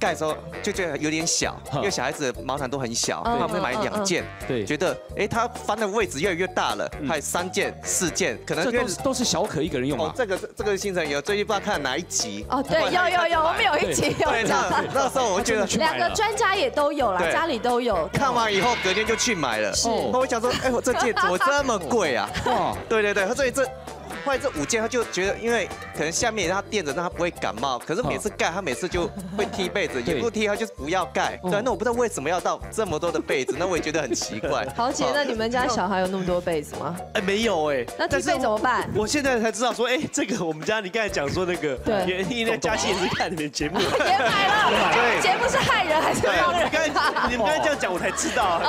盖的时候就觉得有点小，因为小孩子毛毯都很小，他们会买两件，对，觉得哎，他翻的位置越来越大了，还有三件、四件，可能都都是小可一个人用嘛，这个这个行程有最近不知道看哪一集哦，对，有有有，我们有一集有讲，那时候我觉得 两个专家也都有了，家里都有。看完以后隔天就去买了，是。那我想说，哎，我这件怎么这么贵啊？哇，对对对，他所以这。后来这五件，他就觉得，因为可能下面让他垫着，让他不会感冒。可是每次盖，他每次就会踢被子，也不踢，他就是不要盖。对，那我不知道为什么要到这么多的被子，那我也觉得很奇怪。豪姐，那你们家小孩有那么多被子吗？哎，没有哎。那踢被怎么办？我现在才知道说，哎，这个我们家你刚才讲说那个，对，原因呢，嘉欣也是看你们节目，也买了。对节目是害人还是帮人？你刚才你们刚才这样讲，我才知道，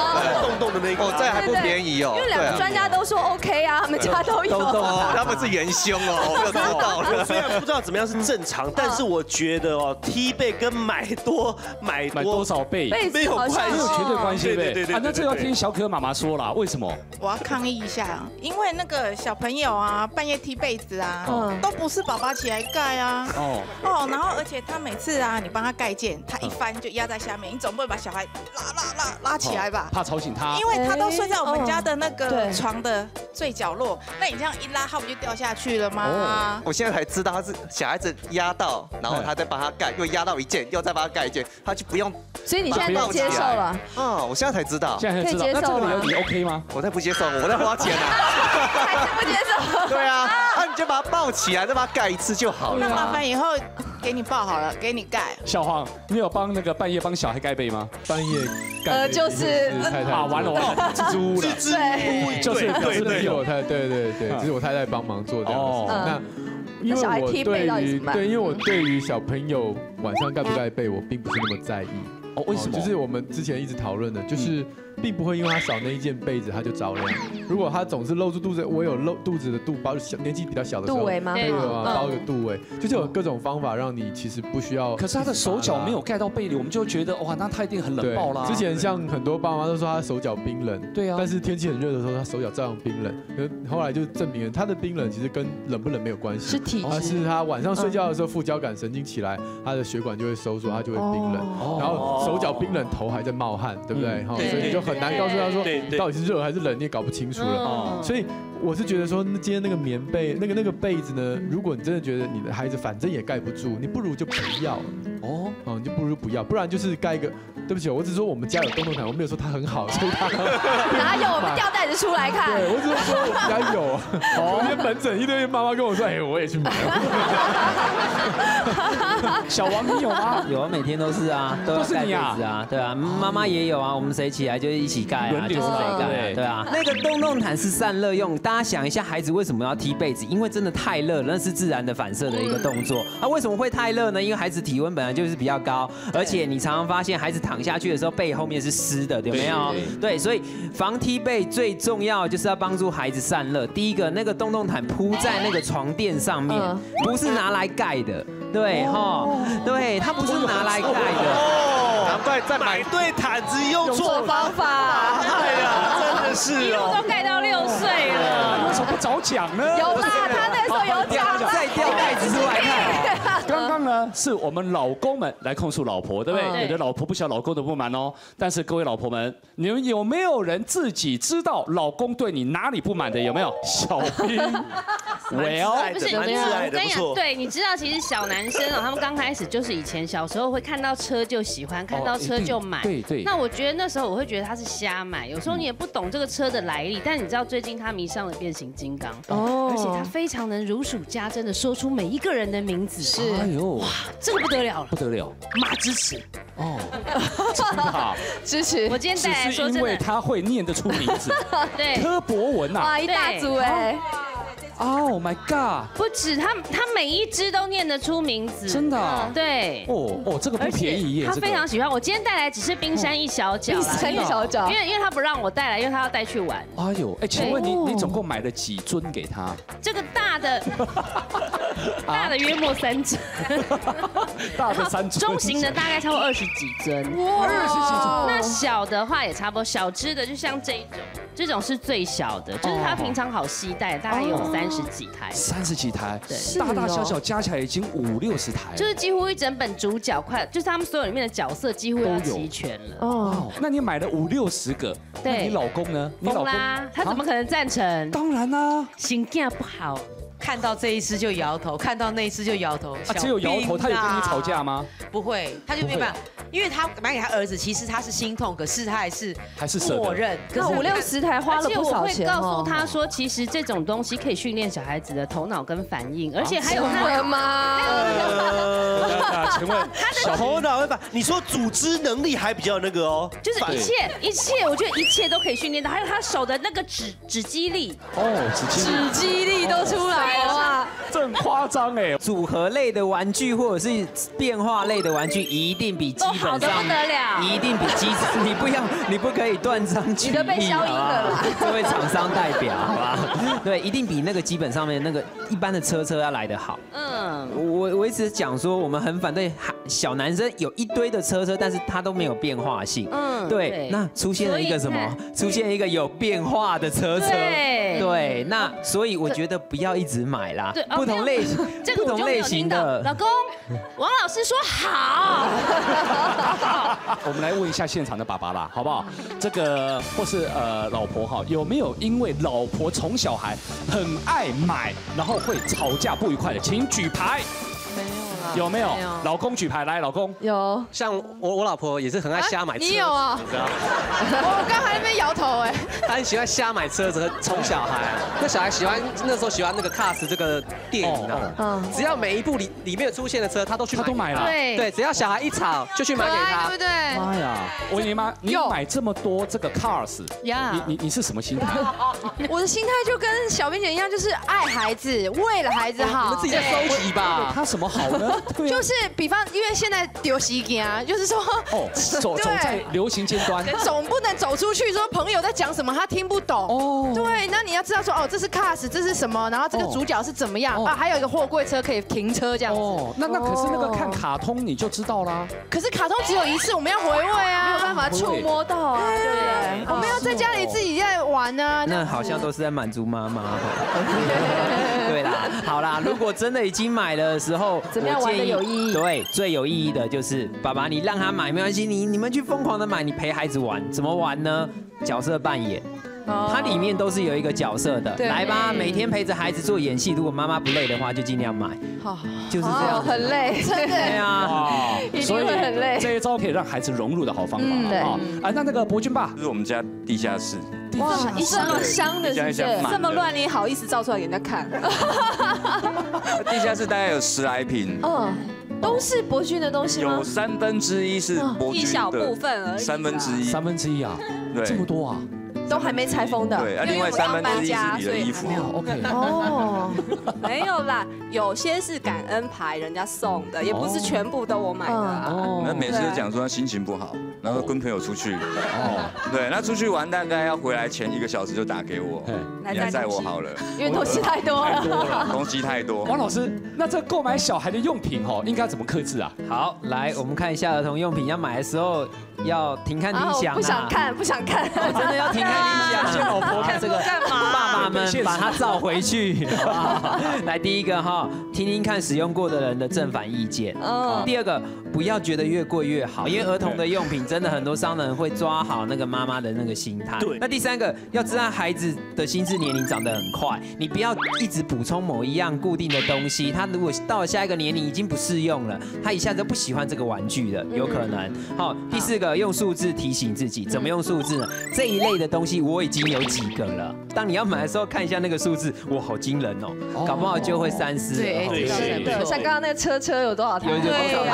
洞洞的那个，哦，这还不便宜哦。因为两个专家都说 OK 啊，他们家都有。他们是元凶哦。我知道，了虽然不知道怎么样是正常，但是我觉得哦，踢被跟买多买买多少倍没有关系，没有绝对关系，对对对对。那这要听小可妈妈说了，为什么？我要抗议一下，因为那个小朋友啊，半夜踢被子啊，都不是爸爸起来盖啊，哦哦，然后而且他每次啊，你帮他盖件，他一翻就压在下面，你总不会把小孩拉拉拉拉起来吧？怕吵醒他，因为他都睡在我们家的那个床的最角落，那你这样一拉，他不就掉下去了吗？哦，我现在才知道他是小孩子压到，然后他再帮他盖，又压到一件，又再帮他盖一件，他就不用。所以你现在都接受了？嗯，我现在才知道。现在才知道。那这个理由你 OK 吗？我再不接受，我在花钱啊。还是不接受？对啊，那你就把它抱起来，再把它盖一次就好了。那麻烦以后给你抱好了，给你盖。小黄，你有帮那个半夜帮小孩盖被吗？半夜盖。呃，就是啊，完了完了，蜘蛛了，蜘蛛，就是对是我太对对对，这是我太太帮忙做的。哦，那。因为我对于对，因为我对于小朋友晚上盖不盖被，我并不是那么在意。哦，为什么？就是我们之前一直讨论的，就是。并不会因为他少那一件被子他就着凉。如果他总是露出肚子，我有露肚子的肚包，小年纪比较小的时候，肚围吗？对啊，包个肚围，就是有各种方法让你其实不需要。可是他的手脚没有盖到被里，我们就觉得哇，那他一定很冷爆啦。之前像很多爸妈都说他手脚冰冷，对啊。但是天气很热的时候，他手脚照样冰冷。后来就证明了他的冰冷其实跟冷不冷没有关系，是体质。是他晚上睡觉的时候副交感神经起来，他的血管就会收缩，他就会冰冷。然后手脚冰冷，头还在冒汗，对不对？所以就很难告诉他说。到底是热还是冷，你也搞不清楚了。所以我是觉得说，那今天那个棉被，那个那个被子呢？如果你真的觉得你的孩子反正也盖不住，你不如就不要哦。哦，你就不如不要，不然就是盖一个。对不起，我只是说我们家有洞洞毯，我没有说它很好，所以 它哪有？我们吊带子出来看。对，我只是说我们家有。昨天门诊一堆妈妈跟我说，哎，我也去买。小王你有吗？有啊，每天都是啊，都是你啊，对啊，妈妈也有啊，我们谁起来就一起盖啊，就是谁盖，对啊。那个洞洞毯是散热用，大家想一下，孩子为什么要踢被子？因为真的太热，那是自然的反射的一个动作。啊为什么会太热呢？因为孩子体温本来就是比较高，而且你常常发现孩子躺。下去的时候，背后面是湿的，有没有？对，所以防踢被最重要就是要帮助孩子散热。第一个，那个洞洞毯铺在那个床垫上面，不是拿来盖的，对哈，对，它不是拿来盖的。难怪对，再买对毯子用错方法。哎呀，真的是一路，都盖到六岁了，为什么不早讲呢？有啦，他那时候有讲，再掉盖子出来看。刚刚呢，是我们老公们来控诉老婆，对不对？有的老婆不晓老公的不满哦。但是各位老婆们，你们有没有人自己知道老公对你哪里不满的？有没有？小兵，Well，不是，我跟你讲，对，你知道其实小男生哦，他们刚开始就是以前小时候会看到车就喜欢，看到车就买。对对。那我觉得那时候我会觉得他是瞎买，有时候你也不懂这个车的来历。但你知道最近他迷上了变形金刚哦，而且他非常能如数家珍的说出每一个人的名字。是。哎呦，哇，这个不得了了，不得了，妈支持。哦，真的 支持。我今天带来说因为他会念得出名字，对，柯博文呐，哇，一大组哎。Oh my god！不止他，他每一只都念得出名字，真的。对。哦哦，这个不便宜耶。他非常喜欢。我今天带来只是冰山一小角。冰山一小角。因为因为他不让我带来，因为他要带去玩。哎呦，哎，请问你你总共买了几尊给他？这个大的，大的约莫三尊。大的三尊。中型的大概超过二十几尊。哇，二十几尊。那小的话也差不多，小只的就像这一种，这种是最小的，就是他平常好携带，大概有三。十几台，三十几台，对，大大小小加起来已经五六十台，就是几乎一整本主角快，就是他们所有里面的角色几乎都齐全了。哦，那你买了五六十个，对，你老公呢？你老公他怎么可能赞成？当然啦，心情不好。看到这一只就摇头，看到那一只就摇头。啊，只有摇头，他有跟你吵架吗？不会，他就没办法，因为他买给他儿子，其实他是心痛，可是他还是还是默认。可是五六十台花了不少钱我会告诉他说，其实这种东西可以训练小孩子的头脑跟反应，而且还有那个吗？请问他的头脑会反？你说组织能力还比较那个哦，就是一切一切，我觉得一切都可以训练的，还有他手的那个指指肌力哦，指肌指肌力都出来了。这很夸张哎！组合类的玩具或者是变化类的玩具，一定比基本上不得了，一定比基你不要，你不可以断章取义，你被消音了啦！这位厂商代表，好吧？对，一定比那个基本上面那个一般的车车要来得好。嗯，我我一直讲说，我们很反对小男生有一堆的车车，但是他都没有变化性。嗯，对。那出现了一个什么？出现一个有变化的车车。对，那所以我觉得不要一直买啦。对。不同类型，不同类型的。老公，王老师说好。我们来问一下现场的爸爸啦，好不好？这个或是呃老婆哈，有没有因为老婆宠小孩很爱买，然后会吵架不愉快的？请举牌。有没有老公举牌来？老公有，像我我老婆也是很爱瞎买车。你有啊？我刚才那边摇头哎。她很喜欢瞎买车子和宠小孩。那小孩喜欢那时候喜欢那个 Cars 这个电影的，嗯，只要每一部里里面出现的车，他都去他都买了。对对，只要小孩一吵就去买给他，对不对？妈呀！我你妈，你买这么多这个 Cars，呀，你你你是什么心态？我的心态就跟小冰姐一样，就是爱孩子，为了孩子好。你们自己在收集吧。他什么好呢？就是比方，因为现在丢西给啊，就是说，哦，走 走在流行尖端，总不能走出去说朋友在讲什么他听不懂哦。对，那你要知道说，哦，这是 cars，这是什么，然后这个主角是怎么样啊？还有一个货柜车可以停车这样子。哦，那那可是那个看卡通你就知道啦。可是卡通只有一次，我们要回味啊，没有办法触摸到啊。对，我们要在家里自己在玩呢。那好像都是在满足妈妈。对啦，好啦，如果真的已经买了的时候，怎玩的有意义？对，最有意义的就是爸爸，你让他买没关系，你你们去疯狂的买，你陪孩子玩，怎么玩呢？角色扮演，它里面都是有一个角色的，来吧，每天陪着孩子做演戏，如果妈妈不累的话，就尽量买，好，就是这样，很累，真的，对啊，所以很累。这一招可以让孩子融入的好方法啊！啊，那那个博君爸，就是我们家地下室。哇，这么香的，是不是？这么乱，你好意思照出来给人家看？地下室大概有十来平，嗯，都是博君的东西有三分之一是博君的，一小部分而已，三分之一，三分之一啊，对，这么多啊。都还没拆封的。对，啊另外三分之一是你的衣服。OK。哦，没有啦，有些是感恩牌，人家送的，也不是全部都我买的。哦。那每次都讲说他心情不好，然后跟朋友出去。哦。对，那出去玩大概要回来前一个小时就打给我，来载我好了。因为东西太多了。东西太多。王老师，那这购买小孩的用品哦，应该怎么克制啊？好，来我们看一下儿童用品，要买的时候要停看听响。不想看，不想看，真的要停看听响。先老婆看这个，爸爸们把它照回去。来，第一个哈，听听看使用过的人的正反意见。嗯。第二个，不要觉得越贵越好，因为儿童的用品真的很多商人会抓好那个妈妈的那个心态。对。那第三个，要知道孩子的心智年龄长得很快，你不要一直补充某一样固定的东西，他如果到了下一个年龄已经不适用了，他一下子不喜欢这个玩具了，有可能。好，第四个，用数字提醒自己，怎么用数字呢？这一类的东西我已经有几个了。当你要买的时候，看一下那个数字，哇，好惊人哦，搞不好就会三思。对对对，像刚刚那个车车有多少台？有多少台？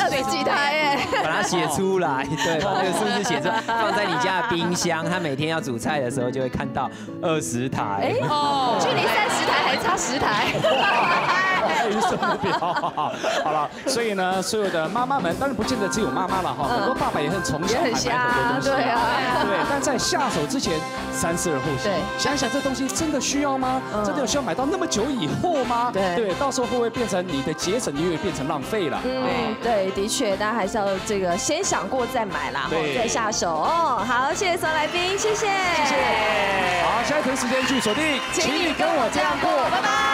二十几台哎。把它写出来，对，把那个数字写出来，放在你家的冰箱，他每天要煮菜的时候就会看到二十台。哎哦，距离三十台还差十台。预设目标，好了，所以呢，所有的妈妈们，当然不见得只有妈妈了哈，很多爸爸也很宠小孩买很多东西，对啊，对。但在下手之前，三思而后行，想想这东西真的需要吗？真的有需要买到那么久以后吗？对，对，到时候会不会变成你的节省，因为变成浪费了？嗯，对，的确，大家还是要这个先想过再买啦，再下手哦。好，谢谢所有来宾，谢谢，谢谢。好，下一回时间去锁定，请你跟我这样过，拜拜。